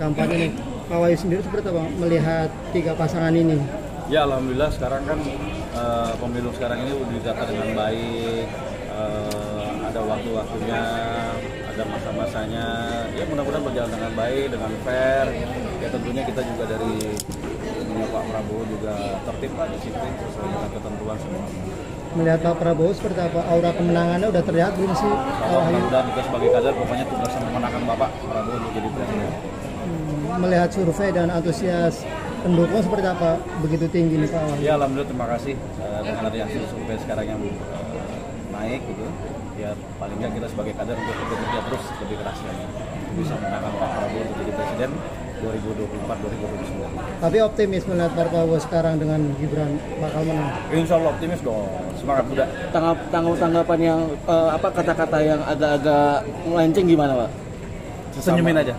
berkampanye nih. Pak Wahyu sendiri seperti apa melihat tiga pasangan ini? Ya alhamdulillah sekarang kan eh, pemilu sekarang ini ditata dengan baik, eh, ada waktu-waktunya, ada masa-masanya. Ya mudah-mudahan berjalan dengan baik, dengan fair. Ya tentunya kita juga dari Pak Prabowo juga tertib lah disiplin sesuai dengan ketentuan semua. Melihat Pak Prabowo seperti apa? Aura kemenangannya udah terlihat belum sih? Kalau mudah-mudahan kita sebagai kader pokoknya tugas memenangkan Bapak Prabowo untuk jadi presiden. Hmm, Melihat survei dan antusias pendukung seperti apa? Begitu tinggi nih Pak. Ya alhamdulillah terima kasih eh, dengan adanya hasil survei sekarang yang eh, naik gitu. Ya paling nggak kita sebagai kader untuk bekerja terus lebih keras lagi bisa menangkan Pak Prabowo untuk jadi presiden 2024-2029. Tapi optimis melihat Pak Prabowo sekarang dengan Gibran bakal menang. Insya Allah optimis dong, semangat muda. Tanggap, tanggapan tanggapan yang eh, apa kata-kata yang agak-agak melenceng gimana pak? Senyumin aja.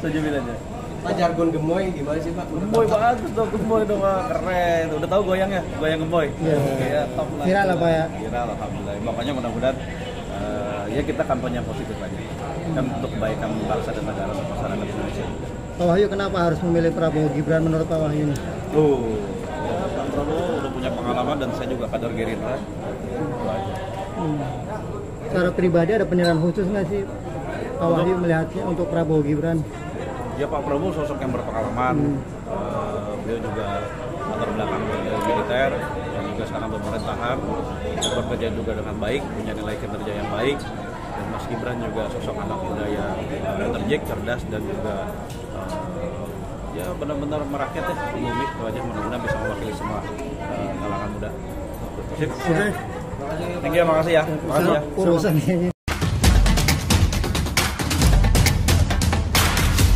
Senyumin aja. Pak jargon gemoy gimana sih Pak? Gemboy bagus dong, gemboy dong Wah, keren. Udah tahu goyangnya, goyang gemboy. Iya. Iya, top lah. Viral lah, Pak, ya? Viral alhamdulillah. Makanya mudah-mudahan eh, ya kita kampanye positif aja. Kan untuk kebaikan bangsa dan negara masyarakat Indonesia. Pak Wahyu kenapa harus memilih Prabowo Gibran menurut Pak Wahyu nih? Tuh, ya, Pak Prabowo udah punya pengalaman dan saya juga kader Gerindra. Aja. Hmm. Secara pribadi ada penilaian khusus nggak sih Pak Wahyu melihatnya untuk Prabowo Gibran? Ya Pak Prabowo sosok yang berpengalaman. Eh, beliau juga latar belakang militer dan juga sekarang pemerintahan bekerja juga dengan baik, punya nilai kinerja yang baik. Dan Mas Gibran juga sosok anak muda yang eh, energik, cerdas dan juga eh, ya benar-benar merakyat ya, bumi itu aja mudah-mudahan bisa mewakili semua eh, kalangan muda. Sip. Oke. Thank you, makasih ya. Makasih ya. Urusan.